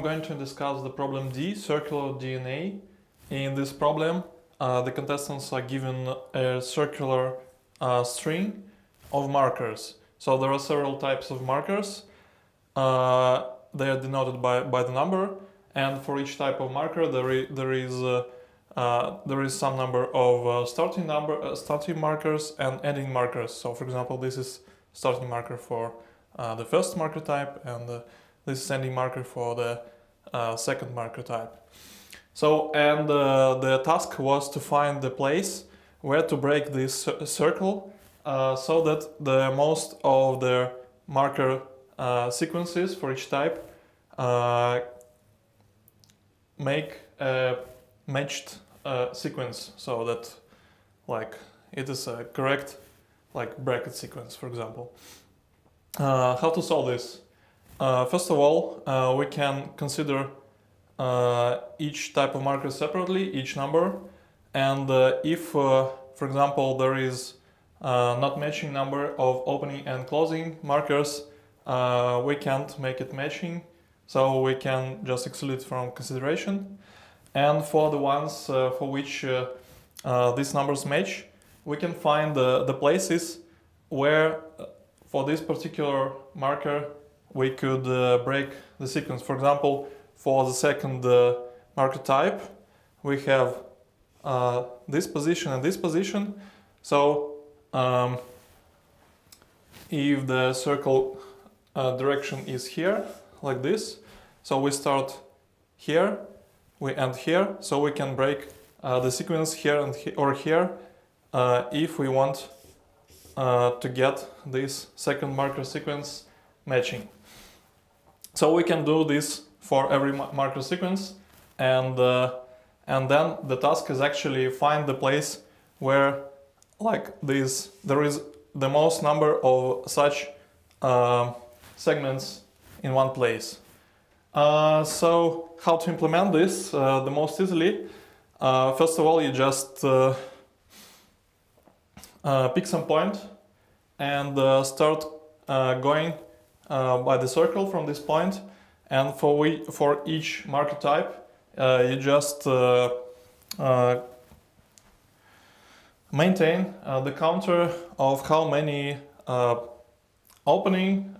I'm going to discuss the problem D, circular DNA. In this problem, uh, the contestants are given a circular uh, string of markers. So there are several types of markers. Uh, they are denoted by, by the number, and for each type of marker, there, there is uh, uh, there is some number of uh, starting number starting markers and ending markers. So, for example, this is starting marker for the first marker type, and this is ending marker for the second marker type. So, and uh, the task was to find the place where to break this circle uh, so that the most of the marker uh, sequences for each type uh, make a matched uh, sequence so that like it is a correct like bracket sequence for example. Uh, how to solve this? Uh, first of all, uh, we can consider uh, each type of marker separately, each number. And uh, if, uh, for example, there is uh, not matching number of opening and closing markers, we can't make it matching. So we can just exclude it from consideration. And for the ones for which these numbers match, we can find the places where for this particular marker we could uh, break the sequence. For example, for the second uh, marker type, we have uh, this position and this position. So um, if the circle direction is here, like this, so we start here, we end here, so we can break uh, the sequence here and he or here uh, if we want uh, to get this second marker sequence matching. So we can do this for every marker sequence and uh, and then the task is actually find the place where like this there is the most number of such uh, segments in one place. Uh, so how to implement this uh, the most easily? Uh, first of all, you just uh, pick some point and start going by the circle from this point and for, we, for each marker type, uh, you just uh, uh, maintain the counter of how many opening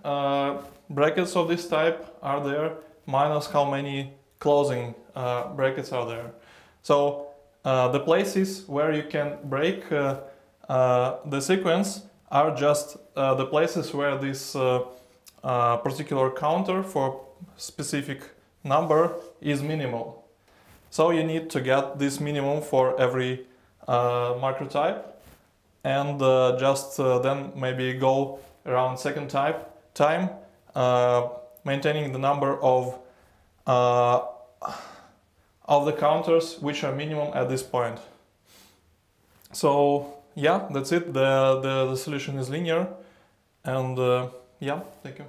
brackets of this type are there minus how many closing uh, brackets are there. So uh, the places where you can break uh, the sequence are just the places where this particular counter for specific number is minimal. So you need to get this minimum for every uh, marker type and uh, just uh, then maybe go around second type time uh, maintaining the number of uh, of the counters which are minimum at this point. So yeah, that's it. The, the, the solution is linear and Ja, Thank you.